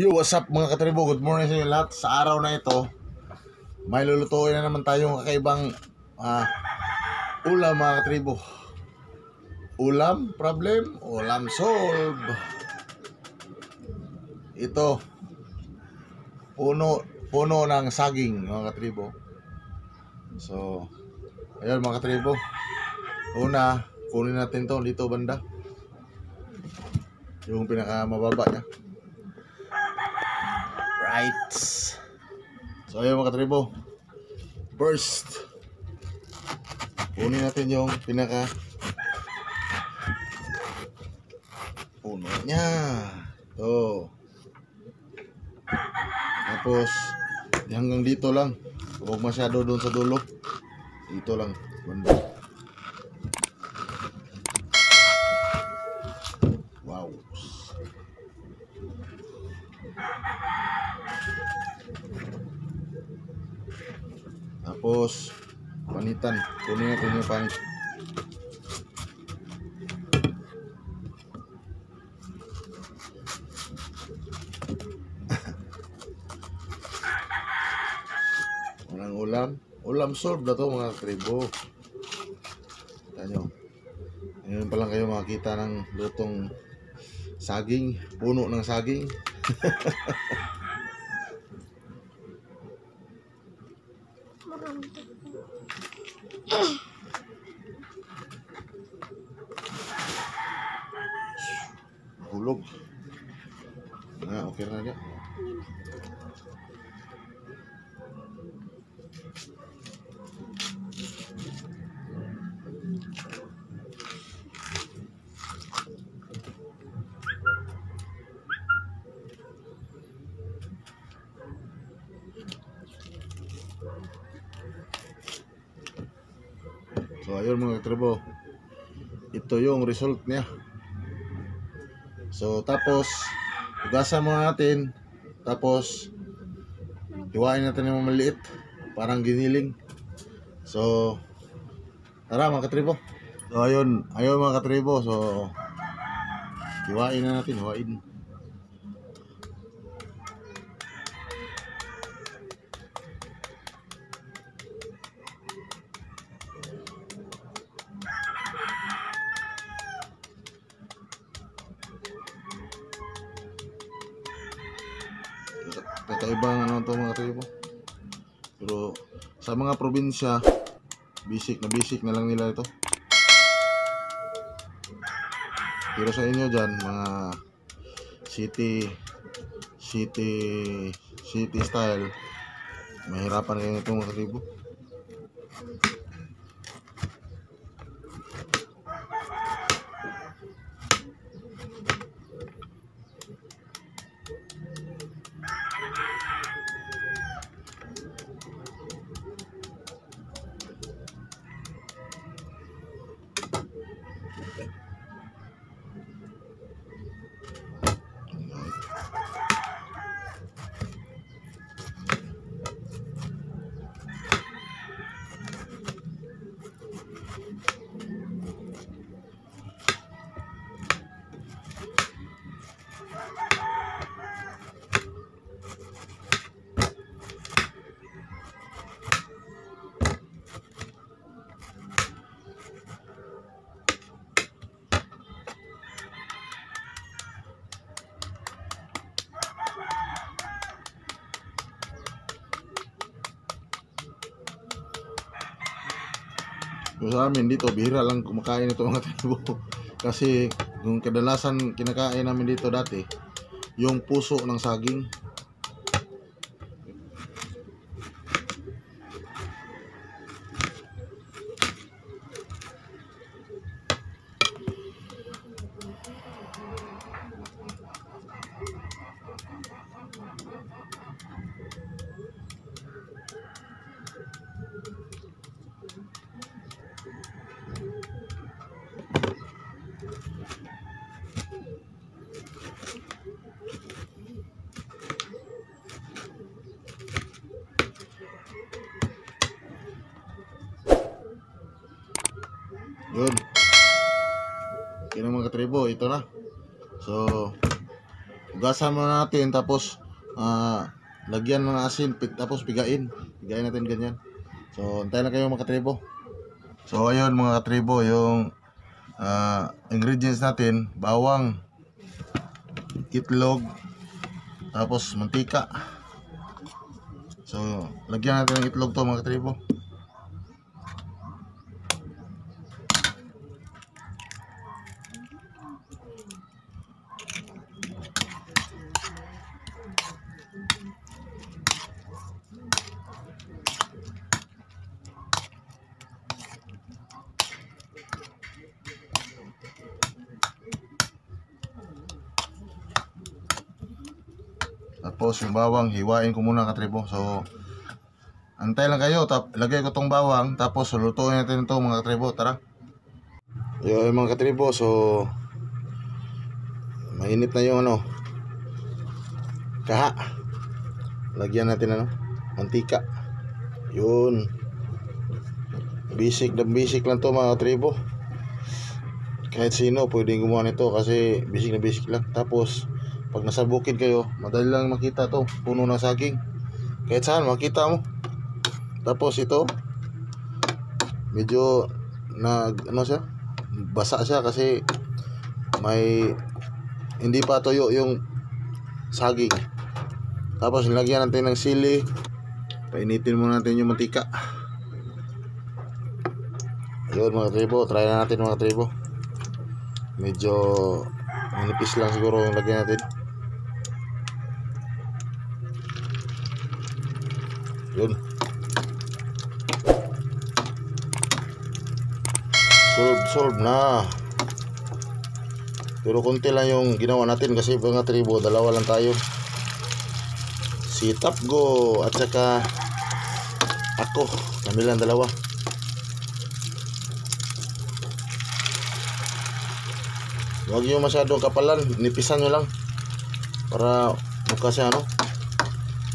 Yo, what's up mga katribo? Good morning sa inyo lahat. Sa araw na ito, may lulutuin na naman tayong kakaibang ah, ulam mga katribo. Ulam problem, ulam solve. Ito, puno, puno ng saging mga katribo. So, ayun mga katribo. Una, kunin natin to dito banda. Yung pinaka mababa niya. Right. So ayun mga katribo. First, kunin natin yung pinaka puno niya. To. Tapos, hanggang dito lang. Huwag masyado doon sa dulo. Dito lang. Banda. Wow. Tapos, panitan. Kunin natin yung panit. Walang ulam. Ulam solve na to mga tribo. Kita nyo. Ngayon pa lang kayo makakita ng lutong saging. Puno ng saging. Hulog. Na, okay na. Ayun mga katribo. Ito yung result niya. So tapos hugasan muna natin. Tapos hiwain natin yung maliit. Parang giniling. So tara mga katribo. So ayun, ayun mga katribo. So hiwain na natin, hiwain. Kakaibang ano to mga tribo. Pero sa mga probinsya, basic na basic na lang nila ito. Pero sa inyo dyan, mga city city city style, mahirapan kayo ito mga tribo. Yung sa amin dito, bihira lang kumakain ito mga tribo. Kasi yung kadalasan kinakain namin dito dati, yung puso ng saging. Yun. Okay na mga katribo, ito na. So, Ugasan muna natin tapos ah, lagyan ng asin tapos pigain. Pigain natin ganyan. So, antay lang kayo mga katribo. So, ayun mga katribo, yung ah, ingredients natin, bawang, itlog, tapos mantika. So, lagyan natin ng itlog to mga katribo. Tapos yung bawang, hiwain ko muna katribo. So, antay lang kayo. Tap, lagay ko tong bawang. Tapos, lutuin natin ito mga katribo. Tara. Yo, mga katribo. So, mainit na yung ano. Kaha. Lagyan natin ano. Mantika. Yun. Basic na basic lang to mga katribo. Kahit sino pwedeng gumawa nito kasi basic na basic lang. Tapos, pag nasa bukid kayo, madali lang makita to, puno ng saging. Kahit saan, makita mo. Tapos ito, medyo nag, ano siya, basa siya kasi may, hindi pa tuyo yung saging. Tapos nilagyan natin ng sili, painitin muna natin yung mantika. Ayun mga tribo, try na natin mga tribo. Medyo manipis lang siguro yung lagyan natin. Yun. Solve, solve na. Pero konti lang yung ginawa natin kasi mga tribo, dalawa lang tayo. Si Tapgo at saka ako. Kami lang dalawa. Huwag nyo masyadong kapalan, nipisan nyo lang. Para mukha siya ano,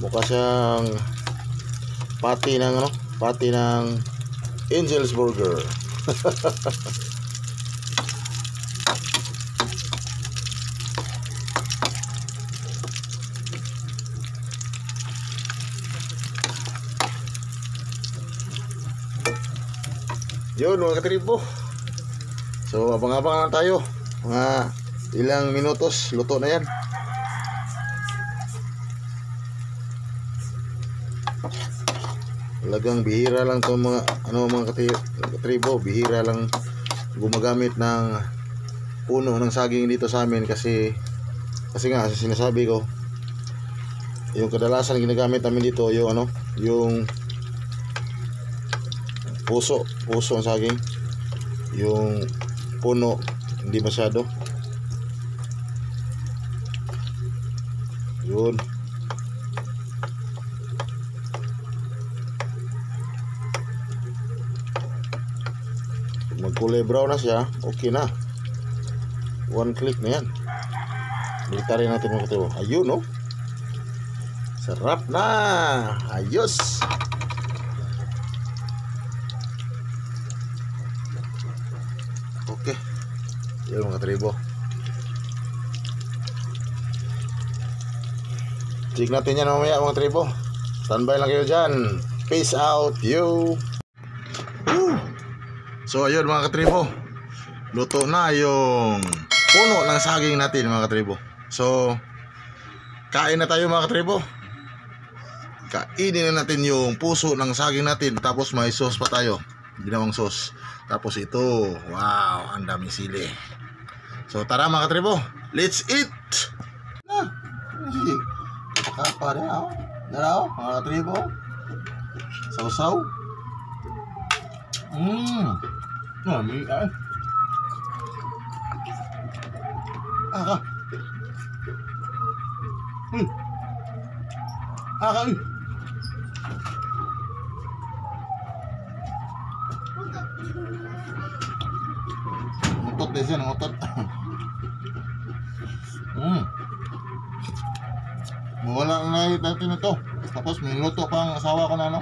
mukha siyang pati ng ano, pati ng Angel's Burger. Yun mga katribo. So abang-abang lang tayo. Mga ilang minutos luto na yan. Talagang bihira lang to mga ano mga katribo, bihira lang gumagamit ng puno ng saging dito sa amin kasi kasi nga sa sinasabi ko yung kadalasan ginagamit namin dito yung ano yung puso puso ang saging. Yung puno hindi masyado. Yun Magkulay brown na siya, okay na. One click na yan. Rin natin mga katibo. Ayun, no? Sarap na! Ayos! Okay. Yun mga katribo. Check natin yan mamaya mga tribo. Standby lang kayo dyan. Peace out, you! So ayun mga katribo. Luto na yung puno ng saging natin mga katribo. So Kain na tayo mga katribo. Kainin na natin yung puso ng saging natin Tapos may sauce pa tayo. Ginawang sauce. Tapos ito Wow ang daming sili. So tara mga katribo. Let's eat! Na! Kapapa rin ako Dalaw mga katribo. Sausaw. Mmm Mami, ay. Ah ka. Hmm. Ah ka. uy. Ngutot din siya, ngutot. Hmm. Mawala na na natin ito. Tapos may luto pa ang asawa ko na ano.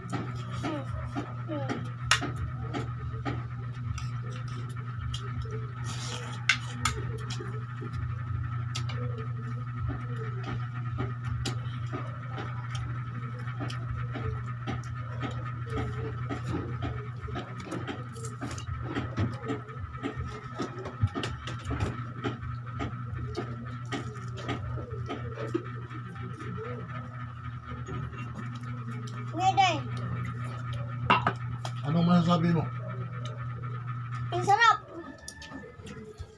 Anong masasabi mo? ang sarap.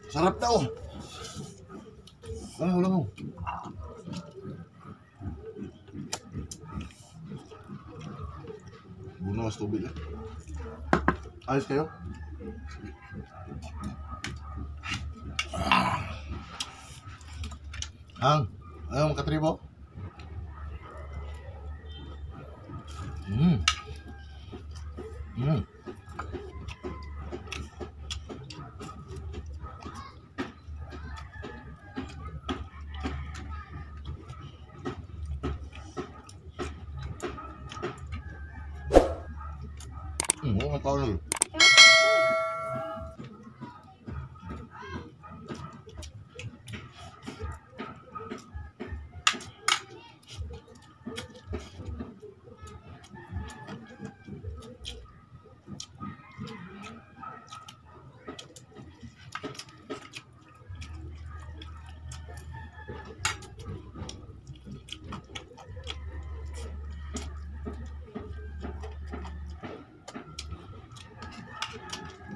Sarap daw. Ano lang mo? Bunas tubig eh. Ayos kayo? Ah. Ang, ayaw mo katribo? Mm. Mm. Mm,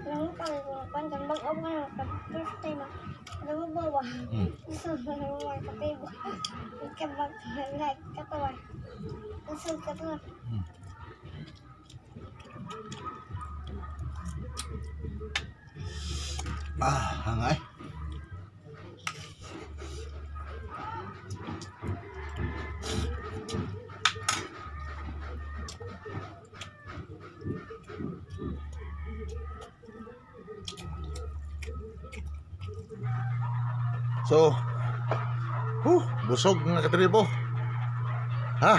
Nung kang kan kan bang om kan kan terus tema. Nung bawa. Isu nung mai tapi bu. Ikan bang like kata lah. Isu kata lah. Ah, hangai. So, huh, busog mga katribo. Ha?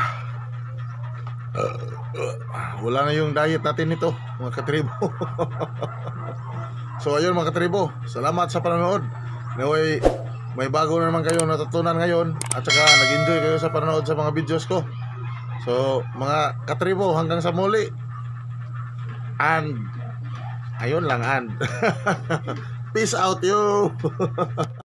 Uh, uh, wala na yung diet natin nito, mga katribo. So ayun mga katribo, salamat sa panonood. Naway may bago na naman kayo natutunan ngayon at saka nag-enjoy kayo sa panonood sa mga videos ko. So mga katribo hanggang sa muli. And ayun lang and peace out yo.